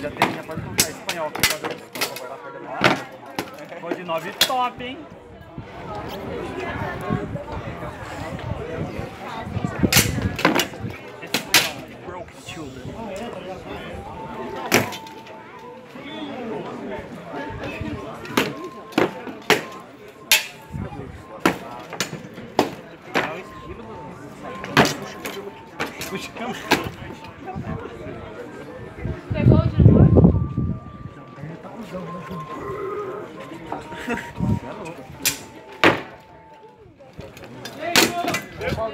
Já, tem, já pode colocar espanhol aqui pra ver se vai lá perto da Foi de 9 top, hein? Esse é Broke Children. Puxa, puxa. Devam